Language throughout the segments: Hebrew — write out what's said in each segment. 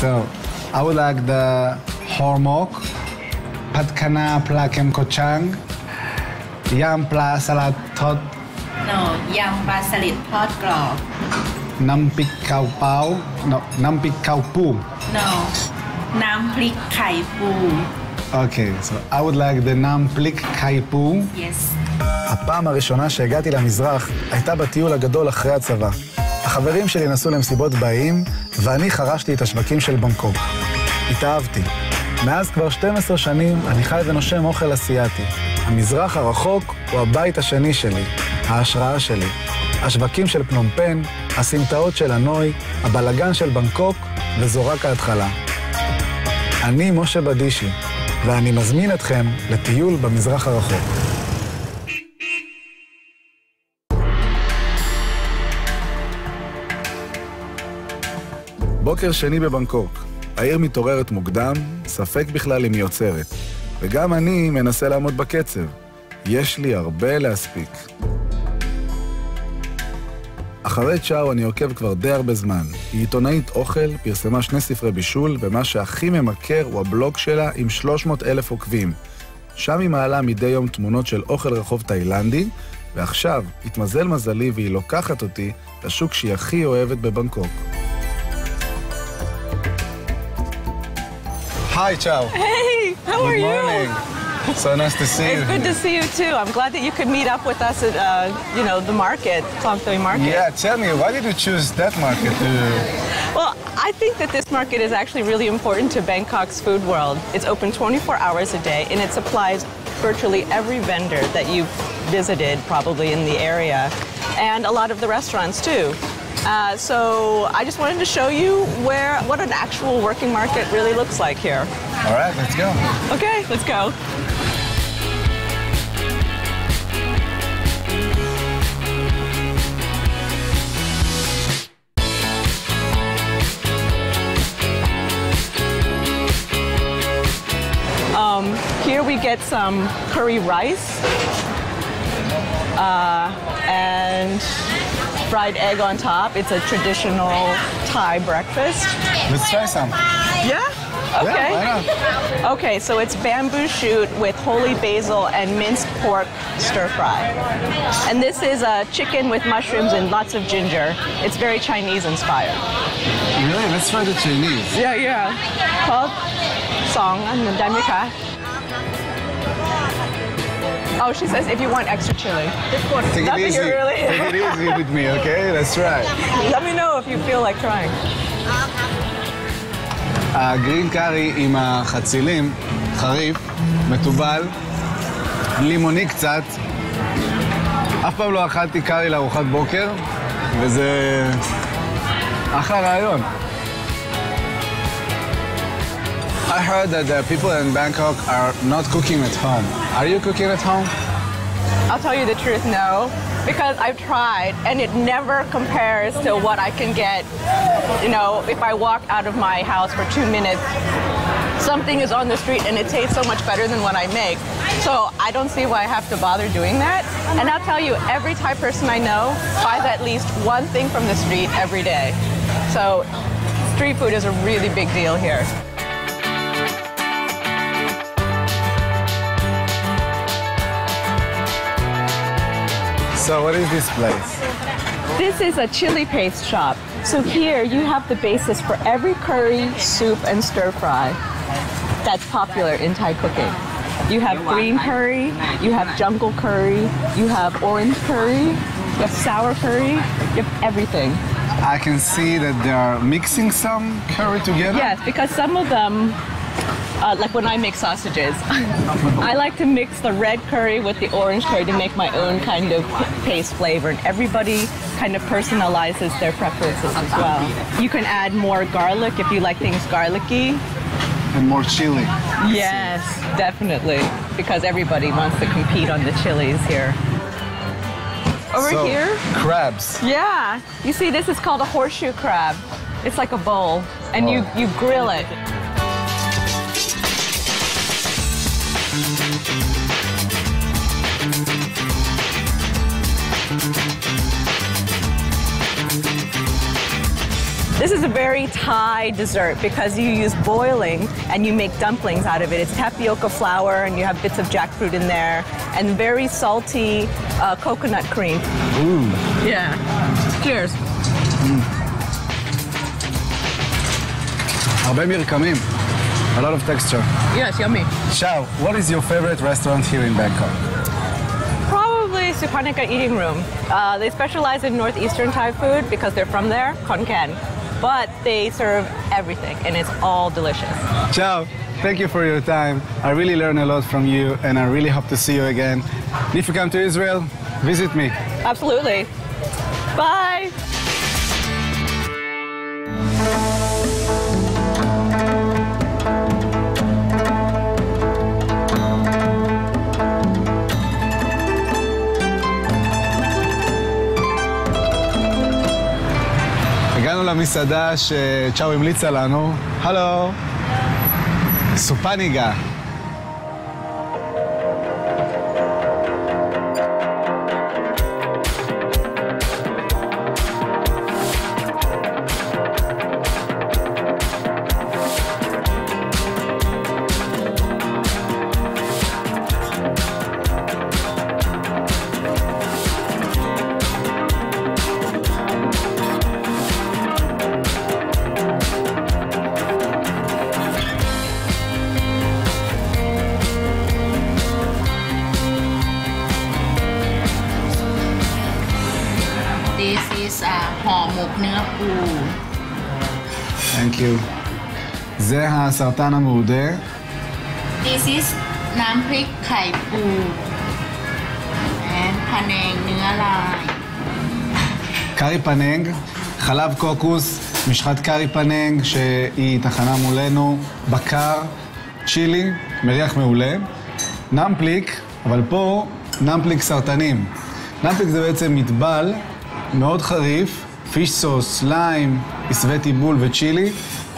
So I would like the hormok, patkana plakem kochang, yam pla salad tot. No, yam pla salad tot grog. Nam pik kao pao. No, nam pik kao poo. No, nam plik kai poo. אוקיי, okay, so I would like the name פליק קייפו. Yes. הפעם הראשונה שהגעתי למזרח הייתה בטיול הגדול אחרי הצבא. החברים שלי נסעו למסיבות באיים, ואני חרשתי את השווקים של בנקוק. התאהבתי. מאז כבר 12 שנים אני חי ונושם אוכל אסיאתי. המזרח הרחוק הוא הבית השני שלי, ההשראה שלי. השווקים של פנומפן, הסמטאות של הנוי, הבלגן של בנקוק, וזו רק ההתחלה. אני משה בדישי, ואני מזמין אתכם לטיול במזרח הרחוק. בוקר שני בבנקוק. העיר מתעוררת מוקדם, ספק בכלל אם היא עוצרת. וגם אני מנסה לעמוד בקצב. יש לי הרבה להספיק. אחרי צ'או אני עוקב כבר די הרבה זמן. היא עיתונאית אוכל, פרסמה שני ספרי בישול, ומה שהכי ממכר הוא הבלוג שלה עם 300 אלף עוקבים. שם היא מעלה מדי יום תמונות של אוכל רחוב תאילנדי, ועכשיו, התמזל מזלי והיא לוקחת אותי לשוק שהיא הכי אוהבת בבנקוק. Hi, Chow. Hey, how Good are you? morning. So nice to see you. It's good to see you too. I'm glad that you could meet up with us at, uh, you know, the market, Klongtoi Market. Yeah, tell me, why did you choose that market? Well, I think that this market is actually really important to Bangkok's food world. It's open 24 hours a day, and it supplies virtually every vendor that you've visited, probably in the area, and a lot of the restaurants too. Uh, so I just wanted to show you where what an actual working market really looks like here. All right, let's go. Okay, let's go. Um, here we get some curry rice uh, and fried egg on top. It's a traditional Thai breakfast. Let's try some. Yeah? Okay. Yeah, Okay, so it's bamboo shoot with holy basil and minced pork stir fry. And this is a chicken with mushrooms and lots of ginger. It's very Chinese inspired. Really? Let's try the Chinese. Yeah, yeah. Called song and damika. Oh, she says if you want extra chili. Take Nothing it easy. really. Take it easy with me, okay? Let's try. Let me know if you feel like trying. הגרין קארי עם החצילים, חריף, מתובל, לימוני קצת. אף פעם לא אכלתי קארי לארוחת בוקר, וזה אחלה רעיון. I heard that the people in Bangkok are not cooking at home. Are you cooking at home? I'll tell you the truth, no. Because I've tried and it never compares to what I can get, you know, if I walk out of my house for two minutes. Something is on the street and it tastes so much better than what I make. So I don't see why I have to bother doing that. And I'll tell you, every Thai person I know buys at least one thing from the street every day. So street food is a really big deal here. So what is this place? This is a chili paste shop. So here you have the basis for every curry, soup, and stir fry that's popular in Thai cooking. You have green curry, you have jungle curry, you have orange curry, you have sour curry, you have everything. I can see that they are mixing some curry together. Yes, because some of them, uh, like when I make sausages, I like to mix the red curry with the orange curry to make my own kind of paste flavor. And everybody kind of personalizes their preferences as well. You can add more garlic if you like things garlicky. And more chili. Yes, definitely, because everybody wants to compete on the chilies here. Over So, here, Crabs. yeah. You see, this is called a horseshoe crab. It's like a bowl, and you, you grill it. This is a very Thai dessert because you use boiling and you make dumplings out of it. It's tapioca flour and you have bits of jackfruit in there and very salty uh, coconut cream. Ooh. Yeah. Cheers. הרבה מרקמים. A lot of texture. Yes, yummy. Shao, what is your favorite restaurant here in Bangkok? Probably Supanika Eating Room. Uh, they specialize in northeastern Thai food because they're from there, Khon Kaen. But they serve everything and it's all delicious. Ciao. Thank you for your time. I really learned a lot from you and I really hope to see you again. If you come to Israel, visit me. Absolutely. Bye. הגענו למסעדה שצ'או המליצה לנו. הלו. סופניגה. הסרטן המעודה. This is น้ำพริกไข่ปู and พะแนงเนื้อลาย קארי פננג, חלב קוקוס, משחת קארי פננג שהיא תחנה מולנו, בקר, צ'ילי, מריח מעולה, נמפליק, אבל פה נמפליק סרטנים. נמפליק זה בעצם מטבל מאוד חריף, פיש סוס, ליים, עשבי טיבול וצ'ילי,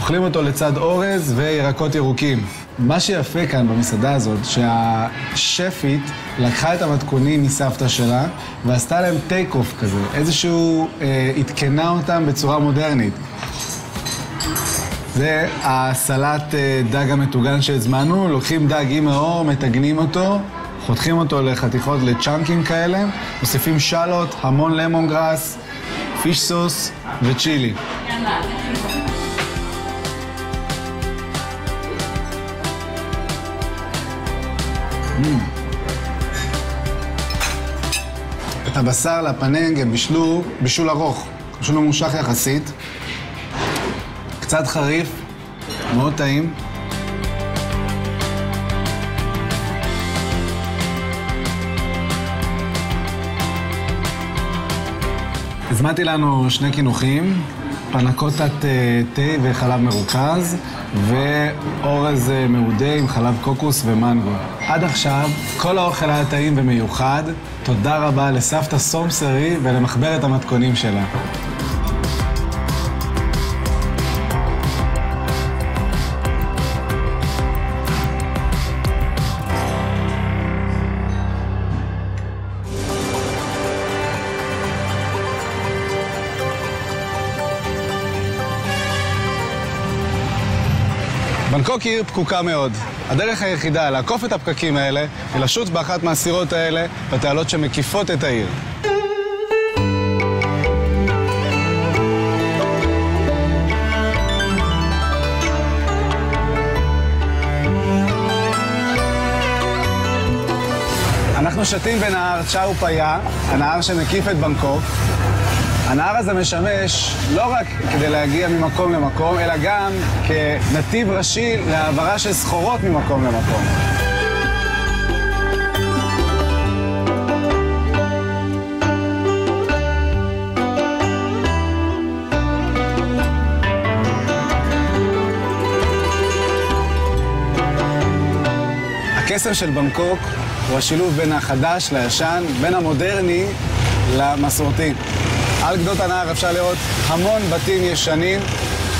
אוכלים אותו לצד אורז וירקות ירוקים. מה שיפה כאן במסעדה הזאת, שהשפית לקחה את המתכונים מסבתא שלה ועשתה להם take off כזה, איזשהו, אה, עדכנה אותם בצורה מודרנית. זה הסלט אה, דג המטוגן שהזמנו, לוקחים דג עם העור, מטגנים אותו, חותכים אותו לחתיכות, לצ'אנקים כאלה, מוסיפים שלוט, המון למון גראס, פיש סוס וצ'ילי. את הבשר לפננג הם בישלו בישול ארוך, בישול ממושך יחסית, קצת חריף, מאוד טעים. הזמנתי לנו שני קינוחים, פנקוטת אה, תה וחלב מרוכז, ואורז אה, מעודה עם חלב קוקוס ומנגו. עד עכשיו, כל האוכל היה טעים ומיוחד. תודה רבה לסבתא סומסרי ולמחברת המתכונים שלה. בנקוק היא עיר פקוקה מאוד. הדרך היחידה לעקוף את הפקקים האלה היא לשוט באחת מהסירות האלה בתעלות שמקיפות את העיר. אנחנו שתים בנהר צ'או פיה, הנהר שמקיף את בנקוק. הנהר הזה משמש לא רק כדי להגיע ממקום למקום, אלא גם כנתיב ראשי להעברה של סחורות ממקום למקום. הקסם של בנקוק הוא השילוב בין החדש לישן, בין המודרני למסורתי. על גדות הנהר אפשר לראות המון בתים ישנים,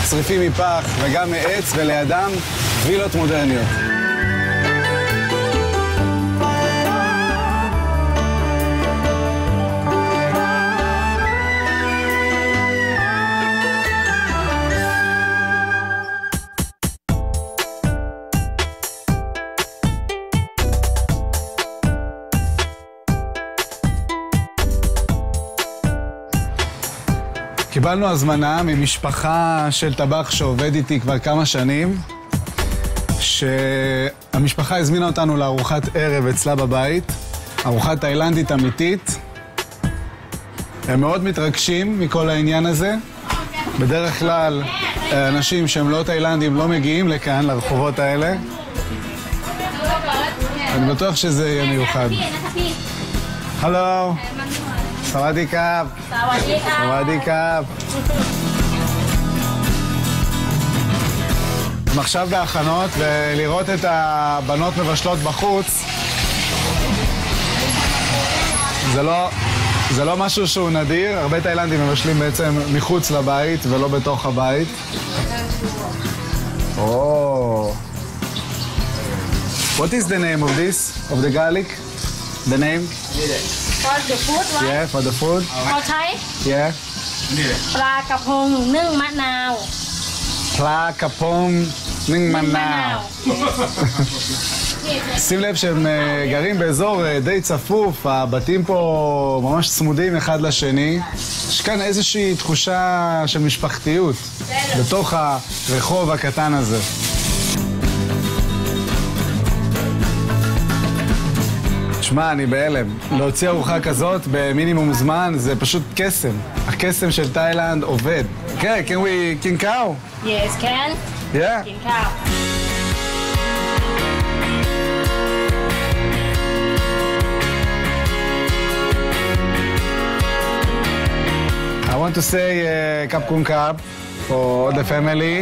צריפים מפח וגם מעץ, ולידם וילות מודרניות. קיבלנו הזמנה ממשפחה של טבח שעובד איתי כבר כמה שנים, שהמשפחה הזמינה אותנו לארוחת ערב אצלה בבית, ארוחה תאילנדית אמיתית. הם מאוד מתרגשים מכל העניין הזה. בדרך כלל אנשים שהם לא תאילנדים לא מגיעים לכאן, לרחובות האלה. אני בטוח שזה יהיה מיוחד. הלו, סוואדי קאב. סוואדי קאב. הם עכשיו בהכנות, ולראות את הבנות מבשלות בחוץ, זה לא, זה לא משהו שהוא נדיר, הרבה תאילנדים מבשלים בעצם מחוץ לבית ולא בתוך הבית. או... What is the name of this, of the garlic? The name? For the food right Yeah, for the food? เขาใช้ Yeah. ปลากระพงนึ่งมะนาว פלא כפום נינג מנאו. שים לב שהם אה, גרים באזור אה, די צפוף, הבתים פה ממש צמודים אחד לשני. יש כאן איזושהי תחושה של משפחתיות בתוך הרחוב הקטן הזה. שמע, אני בהלם. להוציא ארוחה כזאת במינימום זמן זה פשוט קסם. הקסם של תאילנד עובד. כן, can we, can cow? Yes, can. Yeah. Can cow. I want to say uh, Kap Kun Kap for the family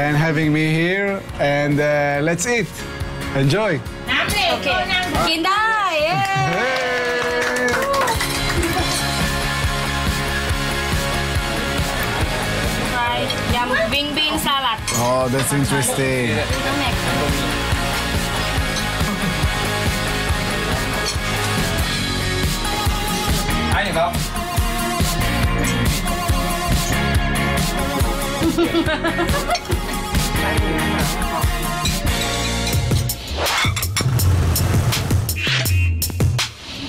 and having me here and uh, let's eat. Enjoy. Okay. Kinda. Bing bing salad. Oh, that's interesting. I need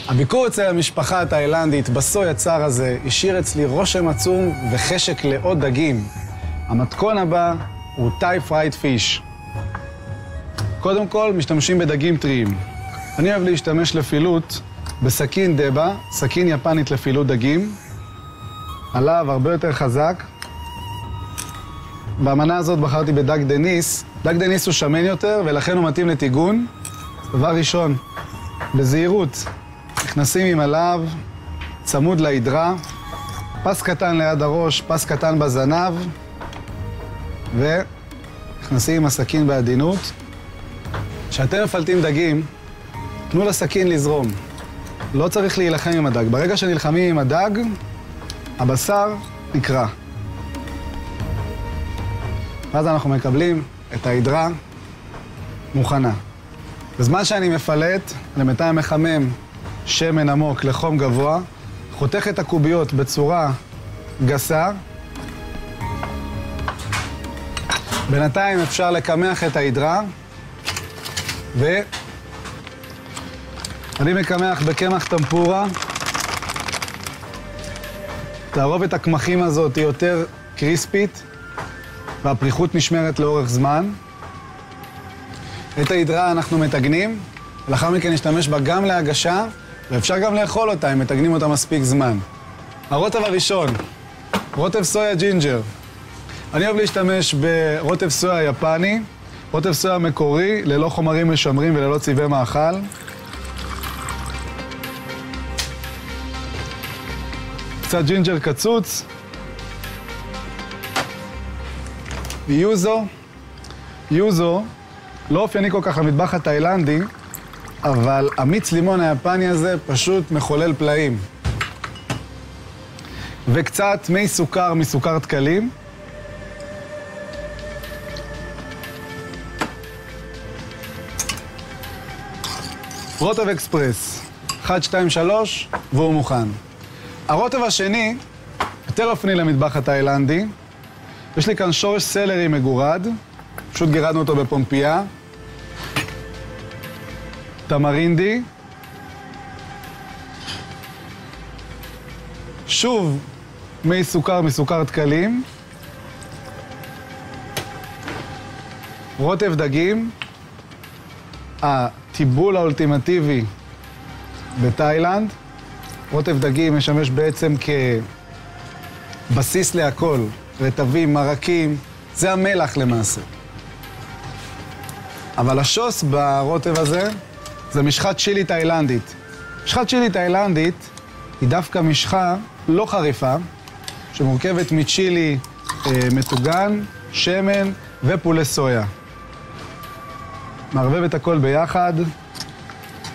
הביקור אצל המשפחה התאילנדית בסוי הצר הזה השאיר אצלי רושם עצום וחשק לעוד דגים. המתכון הבא הוא Thai fried fish. קודם כל, משתמשים בדגים טריים. אני אוהב להשתמש לפילוט בסכין דבה, סכין יפנית לפילוט דגים. עליו הרבה יותר חזק. במנה הזאת בחרתי בדג דניס. דג דניס הוא שמן יותר, ולכן הוא מתאים לטיגון. דבר ראשון, בזהירות, נכנסים עם הלהב, צמוד לעדרה, פס קטן ליד הראש, פס קטן בזנב, ונכנסים עם הסכין בעדינות. כשאתם מפלטים דגים, תנו לסכין לזרום. לא צריך להילחם עם הדג. ברגע שנלחמים עם הדג, הבשר נקרע. ואז אנחנו מקבלים את העדרה מוכנה. בזמן שאני מפלט, אני בינתיים מחמם שמן עמוק לחום גבוה, חותך את הקוביות בצורה גסה. בינתיים אפשר לקמח את העדרה, ואני מקמח בקמח טמפורה. תערובת הקמחים הזאת היא יותר קריספית, והפריחות נשמרת לאורך זמן. את העדרה אנחנו מטגנים, ולאחר מכן נשתמש בה גם להגשה, ואפשר גם לאכול אותה אם מטגנים אותה מספיק זמן. הרוטב הראשון, רוטב סויה ג'ינג'ר. אני אוהב להשתמש ברוטב סויה יפני, רוטב סויה מקורי, ללא חומרים משמרים וללא צבעי מאכל. קצת ג'ינג'ר קצוץ. יוזו. יוזו לא אופייני כל כך למטבח התאילנדי, אבל המיץ לימון היפני הזה פשוט מחולל פלאים. וקצת מי סוכר מסוכר דקלים. רוטב אקספרס, 1, 2, 3, והוא מוכן. הרוטב השני, יותר אופני למטבח התאילנדי. יש לי כאן שורש סלרי מגורד, פשוט גירדנו אותו בפומפייה. תמרינדי. שוב, מי סוכר מסוכר דקלים, רוטב דגים, הטיבול האולטימטיבי בתאילנד. רוטב דגים משמש בעצם כבסיס להכל, רטבים, מרקים, זה המלח למעשה. אבל השוס ברוטב הזה זה משחת צ'ילי תאילנדית. משחת צ'ילי תאילנדית היא דווקא משחה לא חריפה, שמורכבת מצ'ילי אה, מטוגן, שמן ופולי סויה. מערבב את הכל ביחד,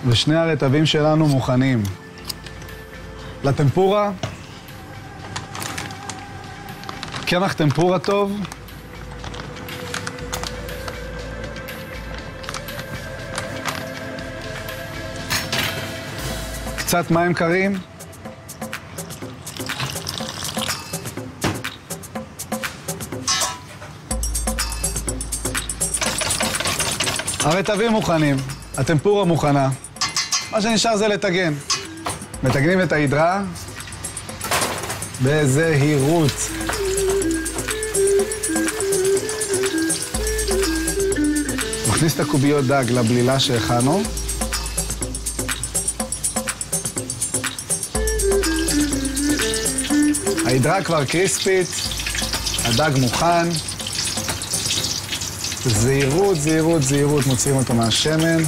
ושני הרטבים שלנו מוכנים. לטמפורה, קמח טמפורה טוב, קצת מים קרים, הרטבים מוכנים, הטמפורה מוכנה. מה שנשאר זה לטגן. מטגנים את ההידרה בזהירות. מכניס את הקוביות דג לבלילה שהכנו. ההידרה כבר קריספית, הדג מוכן. זהירות, זהירות, זהירות, מוציאים אותו מהשמן.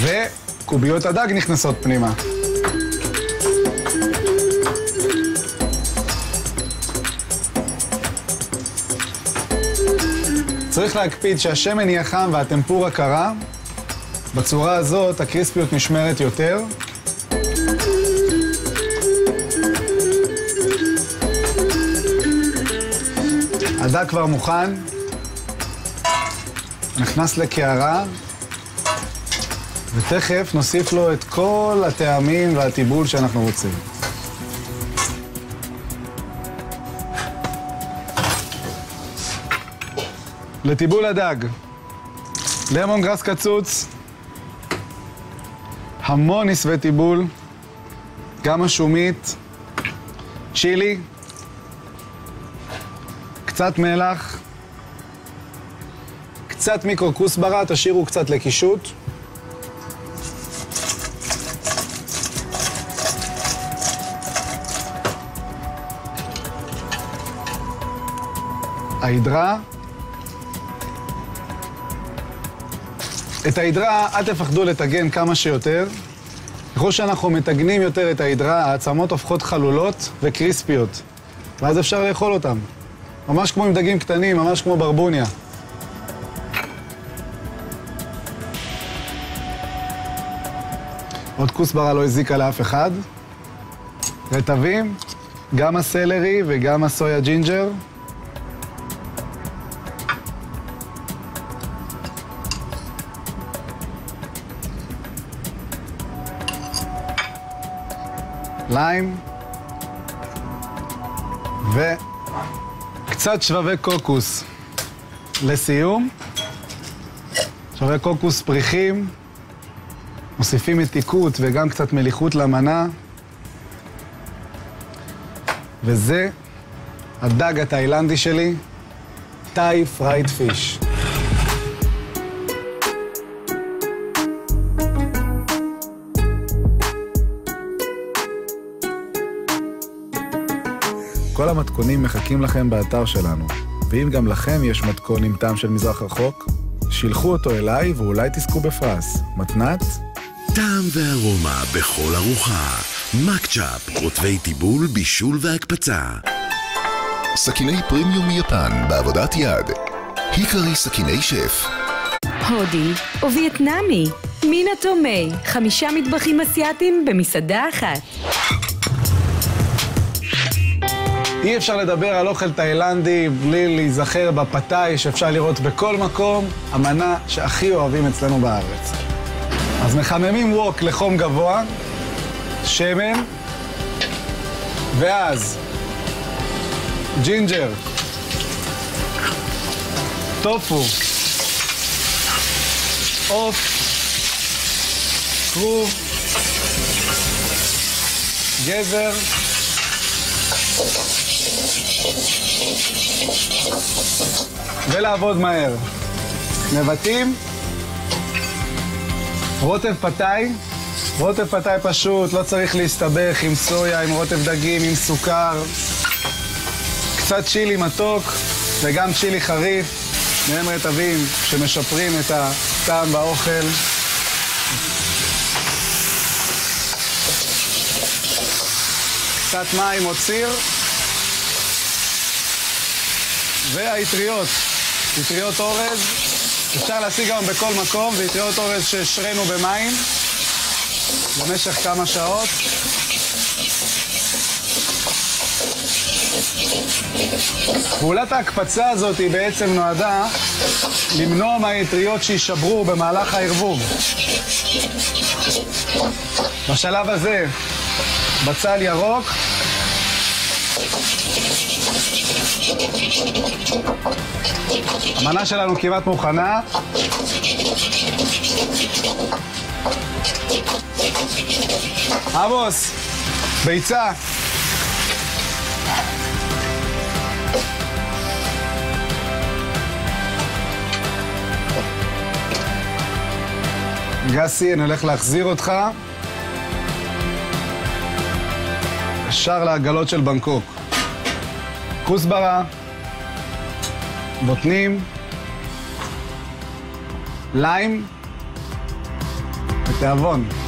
וקוביות הדג נכנסות פנימה. צריך להקפיד שהשמן יהיה חם והטמפורה קרה. בצורה הזאת הקריספיות נשמרת יותר. הדג כבר מוכן, נכנס לקערה, ותכף נוסיף לו את כל הטעמים והטיבול שאנחנו רוצים. לטיבול הדג, למון גרס קצוץ, המון נסבי טיבול, גם השומית, צ'ילי, קצת מלח, קצת מיקרו כוסברה, תשאירו קצת לקישוט. ההידרה. את ההידרה, אל תפחדו לטגן כמה שיותר. ככל שאנחנו מטגנים יותר את ההידרה, העצמות הופכות חלולות וקריספיות, ואז אפשר לאכול אותן. ממש כמו עם דגים קטנים, ממש כמו ברבוניה. עוד כוסברה לא הזיקה לאף אחד. רטבים, גם הסלרי וגם הסויה ג'ינג'ר. ליים וקצת שבבי קוקוס לסיום. שבבי קוקוס פריכים, מוסיפים מתיקות וגם קצת מליחות למנה. וזה הדג התאילנדי שלי, Thai fried fish. המתכונים מחכים לכם באתר שלנו, ואם גם לכם יש מתכון עם טעם של מזרח רחוק, שילחו אותו אליי ואולי תזכו בפרס. מתנת? טעם וארומה בכל ארוחה. מקצ'אפ, רוטבי טיבול, בישול והקפצה. סכיני פרימיום מיפן בעבודת יד. היקרי סכיני שף. הודי או וייטנאמי. מינה תומי, חמישה מטבחים אסיאתיים במסעדה אחת. אי אפשר לדבר על אוכל תאילנדי בלי להיזכר בפתאי שאפשר לראות בכל מקום, המנה שהכי אוהבים אצלנו בארץ. אז מחממים ווק לחום גבוה, שמן, ואז ג'ינג'ר, טופו, עוף, כרוב, גזר. ולעבוד מהר. נבטים, רוטב פתאי, רוטב פתאי פשוט, לא צריך להסתבך עם סויה, עם רוטב דגים, עם סוכר. קצת צ'ילי מתוק וגם צ'ילי חריף, שניהם רטבים שמשפרים את הטעם באוכל. קצת מים או ציר. והאטריות, אטריות אורז, אפשר להשיג גם בכל מקום, זה אטריות אורז שהשרינו במים במשך כמה שעות. פעולת ההקפצה הזאת היא בעצם נועדה למנוע מהאטריות שיישברו במהלך הערבוב. בשלב הזה, בצל ירוק. המנה שלנו כמעט מוכנה. עמוס, ביצה. גסי, אני הולך להחזיר אותך ישר לעגלות של בנקוק. כוסברה, בוטנים, ליים ותיאבון.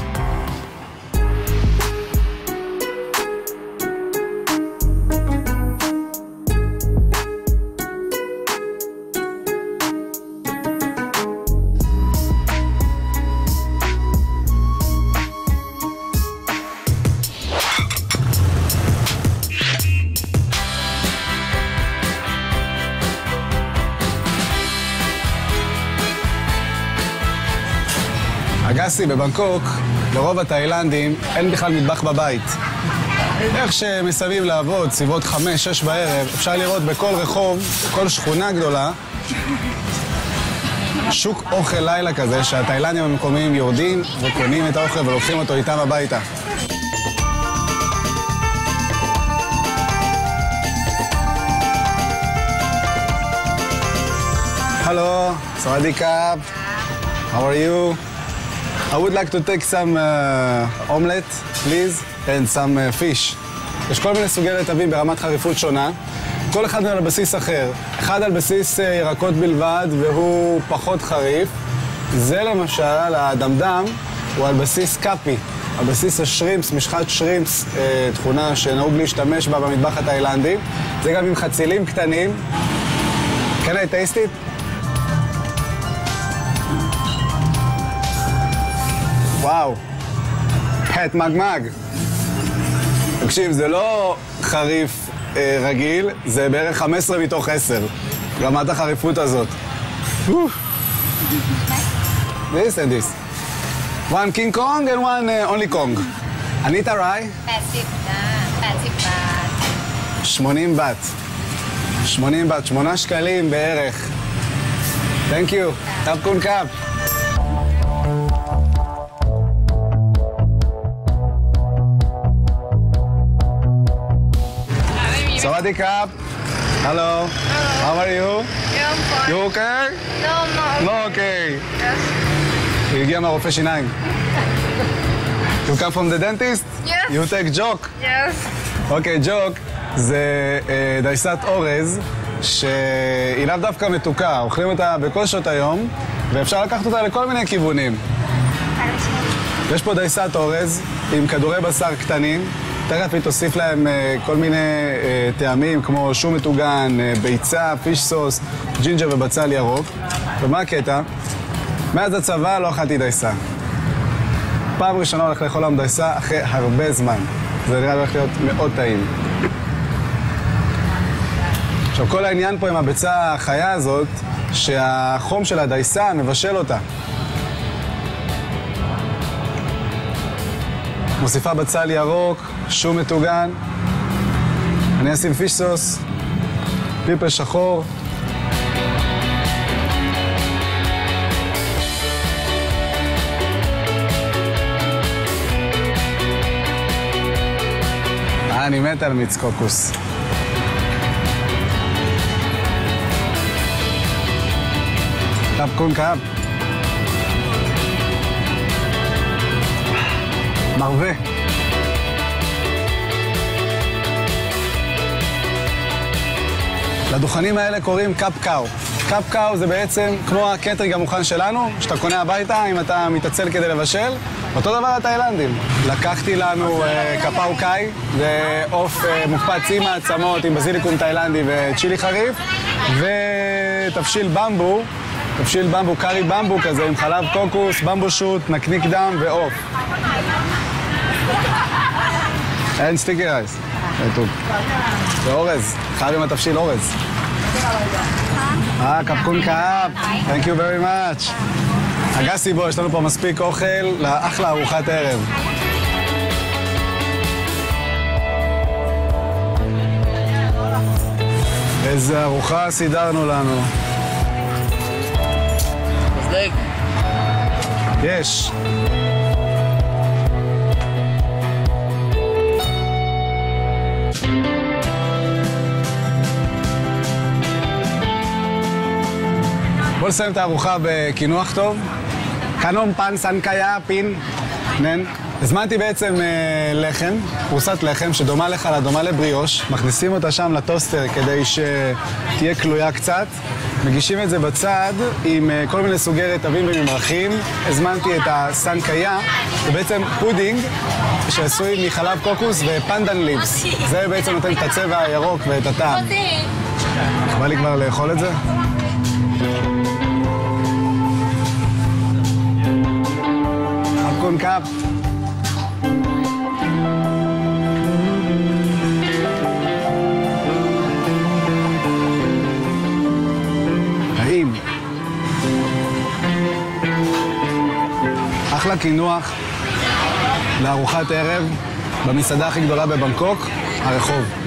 אגסי בבנקוק, לרוב התאילנדים אין בכלל מטבח בבית. איך שמסיימים לעבוד, סביבות חמש, שש בערב, אפשר לראות בכל רחוב, בכל שכונה גדולה, שוק אוכל לילה כזה, שהתאילנדים המקומיים יורדים וקונים את האוכל ולוקחים אותו איתם הביתה. Hello, Sawadee. How are you? I would like to take some uh, omelette, please, and some uh, fish. יש כל מיני סוגי רטבים ברמת חריפות שונה, כל אחד על בסיס אחר. אחד על בסיס uh, ירקות בלבד, והוא פחות חריף. זה למשל, הדמדם, הוא על בסיס קאפי, על בסיס השרימפס, משחת שרימפס, uh, תכונה שנהוג להשתמש בה במטבח התאילנדי. זה גם עם חצילים קטנים. Can I taste? וואו, חטא מגמג. תקשיב, זה לא חריף אה, רגיל, זה בערך 15 מתוך 10, רמת החריפות הזאת. this and this. One King Kong and one uh, only Kong. ענית ראי? 80 בת. 80 בת. 80 בת, 8 שקלים בערך. Thank you. תב קונקאפ. Sawadee Kap. Hello. How are you? Yeah, I'm fine. You okay? No, I'm not. לא okay. Yes. הוא הגיע מהרופא שיניים. You come from the dentist? Yes. You take jok. Yes. אוקיי, ג'וק זה אה, דייסת אורז שהיא לאו דווקא מתוקה, אוכלים אותה בכל שעות היום ואפשר לקחת אותה לכל מיני כיוונים. יש פה דייסת אורז עם כדורי בשר קטנים, תכף היא תוסיף להם אה, כל מיני אה, טעמים כמו שום מטוגן, אה, ביצה, fish sauce, ג'ינג'ר ובצל ירוק. ומה הקטע? מאז הצבא לא אכלתי דייסה. פעם ראשונה הולך לאכול היום דייסה אחרי הרבה זמן. זה נראה הולך להיות מאוד טעים. עכשיו, כל העניין פה עם הביצה החיה הזאת, שהחום של הדייסה מבשל אותה. מוסיפה בצל ירוק, שום מטוגן. אני אשים פיש סוס, פלפל שחור. אני מת על מיץ קוקוס. קפקון קאפ. מרווה. לדוכנים האלה קוראים קאפ קאו. קאפ קאו זה בעצם כמו הקייטרינג המוכן שלנו, שאתה קונה הביתה אם אתה מתעצל כדי לבשל. אותו דבר התאילנדים. לקחתי לנו קפאו קאי, זה עוף אה, מוקפץ עם העצמות, עם בזיליקום תאילנדי וצ'ילי חריף, ותבשיל במבו, תבשיל במבו, קארי במבו כזה, עם חלב קוקוס, bamboo shoot, נקניק דם ועוף. אין סטיקי רייס. ואורז, חייב עם התבשיל אורז. אה, קפקון קאפ, Thank you very much. אגסי בו, יש לנו פה מספיק אוכל לאחלה ארוחת ערב. איזה ארוחה סידרנו לנו. מזלג. יש. בואו נסיים את הארוחה בקינוח טוב. קנום פן סנקאיה פין נן. הזמנתי בעצם אה, לחם, פרוסת לחם שדומה לחלה, דומה לבריאוש. מכניסים אותה שם לטוסטר כדי שתהיה כלויה קצת. מגישים את זה בצד עם אה, כל מיני סוגי רטבים וממרחים. הזמנתי את הסנקאיה, זה בעצם פודינג שעשוי מחלב קוקוס ו pandan leaves. זה בעצם נותן את הצבע הירוק ואת הטעם. בא לי כבר לאכול את זה? ขอบคุณครับ. טעים. אחלה קינוח לארוחת ערב במסעדה הכי גדולה בבנקוק, הרחוב.